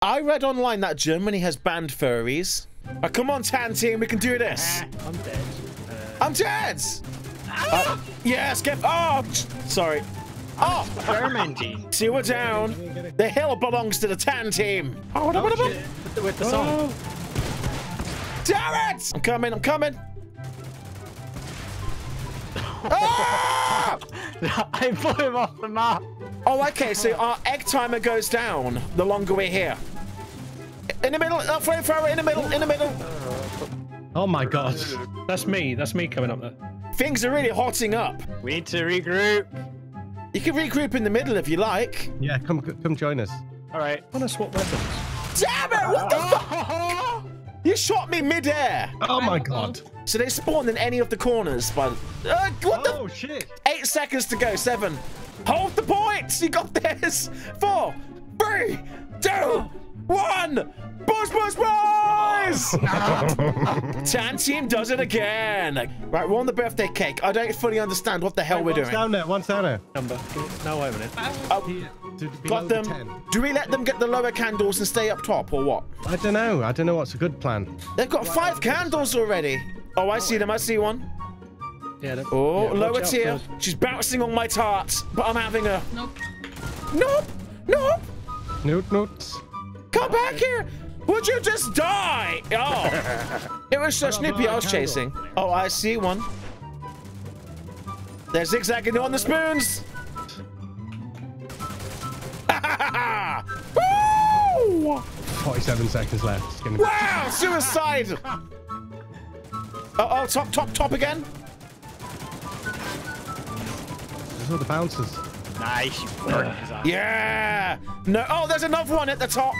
I read online that Germany has banned furries. Oh, come on, Tan Team, we can do this. I'm dead. Uh, I'm dead. Ah! Uh, yes, get. Oh, sorry. Oh, Germany. see, we're down. The hill belongs to the Tan Team. Oh, what, oh, With the, with the song. Damn it! I'm coming, I'm coming. Ah! I put him off the map. Oh, okay, so our egg timer goes down the longer we're here. In the middle, uh, flamethrower, in the middle, in the middle. Oh my god. That's me. That's me coming up there. Things are really hotting up. We need to regroup. You can regroup in the middle if you like. Yeah, come come join us. All right. I want to swap weapons. Damn it! What the fuck? You shot me mid-air. Oh my god. So they spawn in any of the corners, but uh, what the? Oh shit. Eight seconds to go. Seven. Hold the points. You got this. Four, three, two, one. Buzz, buzz, buzz! Tan team does it again. Right, we're on the birthday cake. I don't fully understand what the hell we're One's doing. down there. One's down there. Number. No, wait a minute. Oh, oh Here, to- below got them. 10. Do we let them get the lower candles and stay up top, or what? I don't know. I don't know what's a good plan. They've got five candles already. Oh, I see them. I see one. Yeah. that- Oh, yeah, lower watch out, tier. She's bouncing on my tarts, but I'm having a. Nope. Nope. Nope. Note notes. Come back here. Would you just die? Oh. it was so snippy I was chasing. Oh, I see one. They're zigzagging on the spoons. Woo! 47 seconds left. It's gonna be- Wow, suicide! Oh, oh, top, top, top again. There's all the bouncers. Nice. You burned his ass. Yeah. No. Oh, there's another one at the top.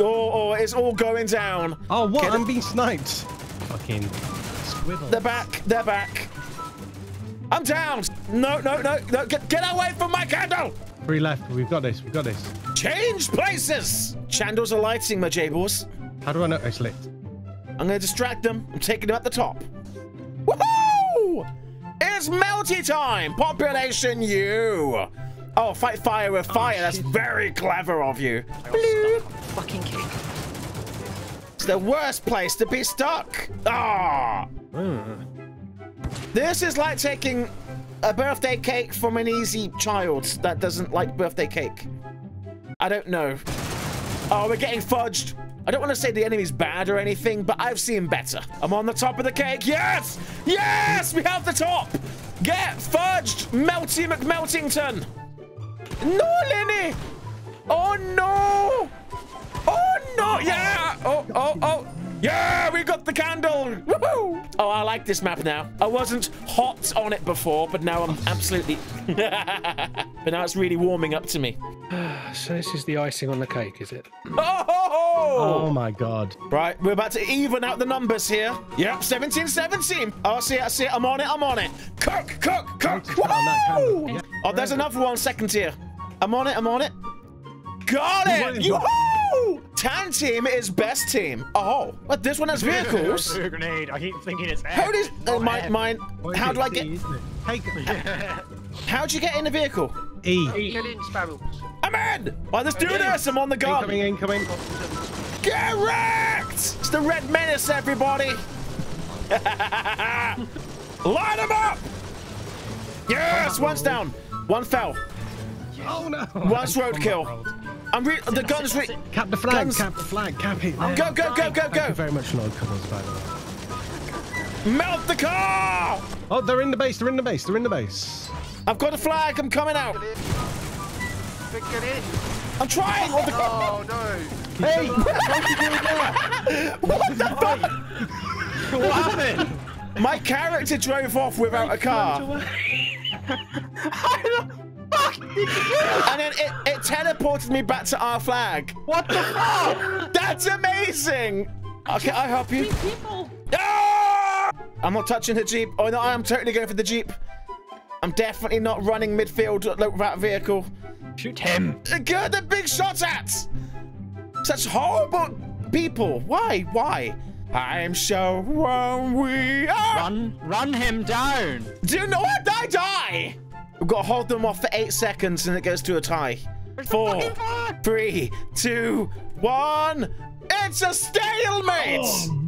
Oh, oh it's all going down. Oh, what? Get I'm it- being sniped. Fucking squibble. They're back. They're back. I'm down. No, no, no, no. Get, get away from my candle. Three left. We've got this. We've got this. Change places. Chandles are lighting, my Jables. How do I know it's lit? I'm going to distract them. I'm taking them at the top. Woohoo! It's melty time. Population U. Oh, fight fire with oh, fire. That's very clever of you. Bloop. Fucking cake. It's the worst place to be stuck. Ah. This is like taking a birthday cake from an easy child that doesn't like birthday cake. I don't know. Oh, we're getting fudged. I don't want to say the enemy's bad or anything, but I've seen better. I'm on the top of the cake. Yes! Yes! We have the top! Get fudged! Melty McMeltington! No, Oh, oh, oh! Yeah, we got the candle! Woohoo! Oh, I like this map now. I wasn't hot on it before, but now I'm absolutely... but now it's really warming up to me. So this is the icing on the cake, is it? Oh my god. Right, we're about to even out the numbers here. Yep, 17 17. Oh, I see it, I see it. I'm on it, I'm on it. Cook, cook, cook. Just on that Woo! Oh, there's another one, second tier. I'm on it, I'm on it. Got won it! It. Tan team is best team. Oh, but this one has vehicles. grenade. I keep thinking it's How does uh, Not mine? F. Mine. What do I get? C, it? How'd you get in the vehicle? E. Get in, Sparrow. I'm in. Well, let's do this. I'm on the gun. Incoming, incoming. Get wrecked! It's the Red Menace, everybody! Line them up! Yes, one's down. One fell. Oh no. One's roadkill. I'm re- the gun's re- Cap the flag, Guns. cap the flag, cap it. Go, go, go, go, Thank you go! very much, Lord Cuddles, by the way. Melt the car! Oh, they're in the base, they're in the base, they're in the base. I've got a flag. I'm coming out. Get in. I'm trying. Oh, no. Hey! what the fuck? What happened? My character drove off without a car. And then it, it teleported me back to our flag. What the fuck? That's amazing! Okay, I help you. Three people. Ah! I'm not touching the Jeep. Oh, no, I'm totally going for the Jeep. I'm definitely not running midfield without a vehicle. Shoot him. Get the big shots at! Such horrible people. Why? Why? I'm so when we are. Run, run him down. Do you know what? I die! We've got to hold them off for eight seconds and it goes to a tie. four, three, two, one. It's a stalemate!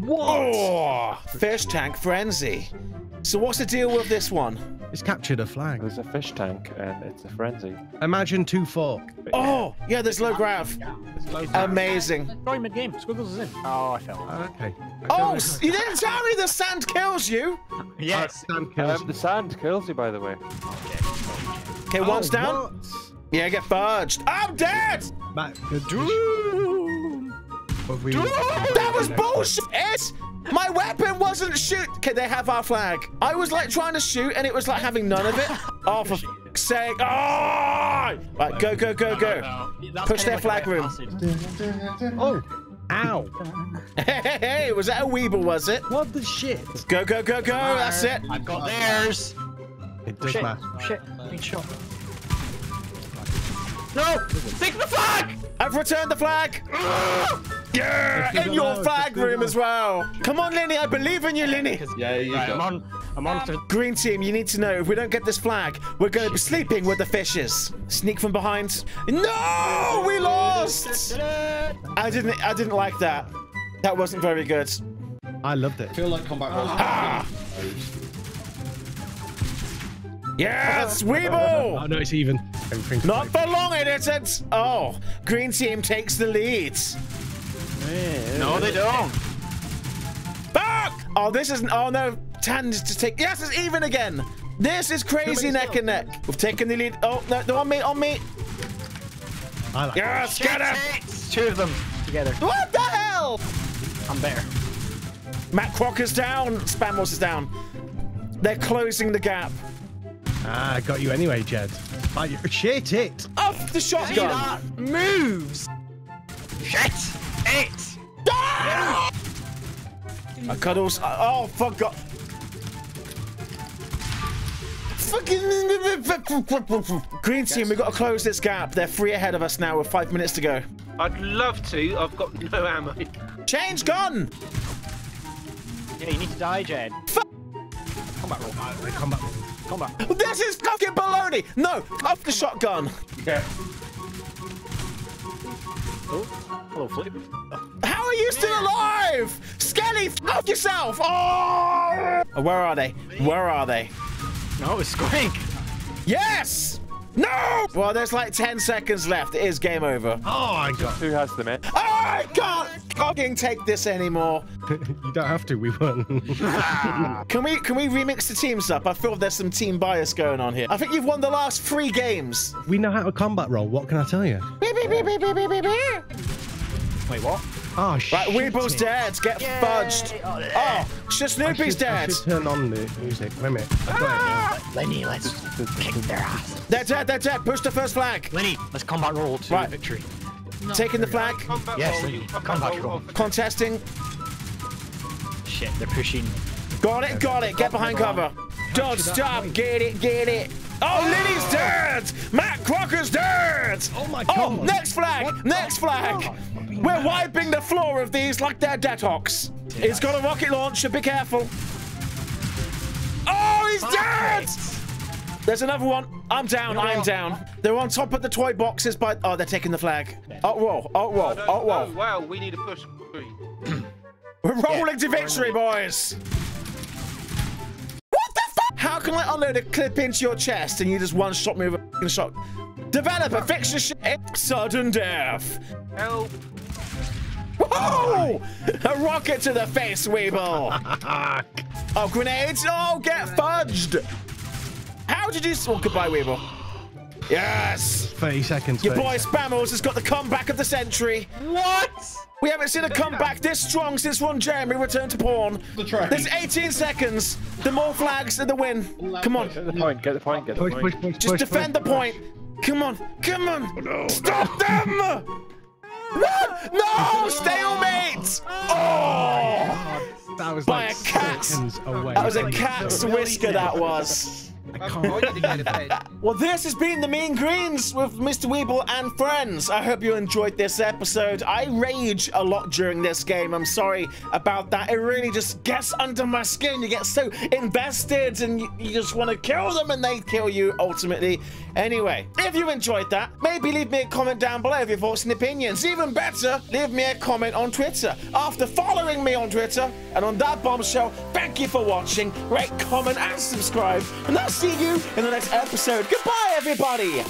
Oh, fish tank frenzy. So what's the deal with this one? It's captured a flag. There's a fish tank and it's a frenzy. Imagine two fork. Oh, yeah, there's low grav. Amazing. Sorry, mid game. Squiggles is in. Oh, I fell. Okay. Oh, s- you didn't tell me the sand kills you. Yes. Stand kills. Um, the sand kills you, by the way. Okay, one's Oh, down. what? Yeah, get fudged. I'm dead. Matt, good. What have we- That was bullshit. It's, my weapon wasn't shoot. Okay, they have our flag. I was like trying to shoot, and it was like having none of it. Oh, for fuck's sake! Oh! Right, go, go, go, go. Push their flag room. Oh, ow. Hey, hey, hey! Was that a weeble? Was it? What the shit? Go, go, go, go! That's it. I've got theirs. It does Shit. matter. Shit. Big shot. No! Take the flag! I've returned the flag. Yeah, in your flag room as well. Come on, Lenny. I believe in you, Lenny. Yeah, you Right, go. I'm on. I'm on to. Green team, you need to know if we don't get this flag, we're going to be sleeping with the fishes. Sneak from behind. No, we lost. I didn't. I didn't like that. That wasn't very good. I loved it. I feel like combat rolls. Ah. Yes, Oh Weebl. no, it's even. Everything's Not for long, it isn't. Oh, green team takes the lead. No, they don't. Back. Oh, this isn't. Oh no, Tan to take. Yes, it's even again. This is crazy neck and neck. We've taken the lead. Oh no, no on me, on me. I like Yes, get him. Two of them together. What the hell? I'm there. Matt Crocker's down. Spamos is down. They're closing the gap. Ah, I got you anyway, Jed. Like, shit it. Off the See shotgun. that? Moves. Shit. It. Ah! I cuddles. Oh, fuck God. Fucking green team, we've got to close this gap. They're three ahead of us now with five minutes to go. I'd love to. I've got no ammo. Change gun. Yeah, you need to die, Jed. Fuck. Combat roll. Combat. Combat. This is fucking baloney. No, off the shotgun. Yeah. Oh, hello, flip. Oh. How are you still alive? Skelly, fuck yourself. Oh. Where are they? Where are they? No, it's Squink. Yes! No! Well, there's like 10 seconds left. It is game over. Oh, my God. Who has the mid? I can't fucking take this anymore. You don't have to. We won. Can we can we remix the teams up? I feel there's some team bias going on here. I think you've won the last three games. we know how to combat roll. What can I tell you? Beep, beep, beep, beep, beep, beep, beep, beep. Wait, what? Oh, shit. Right, Weebl's it. dead. Get fudged. Oh, oh I Snoopy's should, I dead. should turn on the music. Wait a minute. Ah! I've got it Lenny, let's kick their ass. They're dead. They're dead. Push the first flag. Lenny, let's combat roll to Right. victory. Taking the flag. Combat Yes, roll. Combat, Combat roll. roll. Contesting. Shit, they're pushing. Got it. Got it. Get behind cover. Don't stop. Get it. Get it. Oh, Lily's dead. Matt Crocker's dead. Oh my oh, god. Oh, next flag. Next flag. We're wiping the floor of these like they're detox. He's got a rocket launcher. Be careful. Oh, he's dead. There's another one. I'm down. I'm down. They're on top of the toy boxes, but oh, they're taking the flag. Oh, whoa. Oh, whoa. Oh, whoa. oh, wow, we need to push. We're rolling to victory, boys. What the fuck? How can I unload a clip into your chest and you just one shot me with a fucking shot? Developer, fix your shit. Sudden death. Help. Whoa! A rocket to the face, Weebl. oh, grenades. Oh, get fudged. How did you? Oh, goodbye, Weebl. Yes. 30 seconds. Your 30 boy seconds. Spammals has got the comeback of the century. What? We haven't seen a comeback this strong since Ron Jeremy returned to porn. The train. There's 18 seconds. The more flags, the win. Come on. Get the point, get the point, get the Push, point. push, push, Just push, defend push, the point. Come on. Come on. Oh, Stop them. Run. No. Stalemate. Oh. oh! That was By like a cat. seconds away. That was a cat's whisker, that was. I want you to go to bed. Well, this has been the Mean Greens with Mr. Weebl and friends. I hope you enjoyed this episode. I rage a lot during this game. I'm sorry about that. It really just gets under my skin. You get so invested and you, you just want to kill them and they kill you ultimately. Anyway, if you enjoyed that, maybe leave me a comment down below of your thoughts and opinions. Even better, leave me a comment on Twitter. After following me on Twitter, and on that bombshell, thank you for watching. Rate, comment, and subscribe. And I'll see you in the next episode. Goodbye, everybody.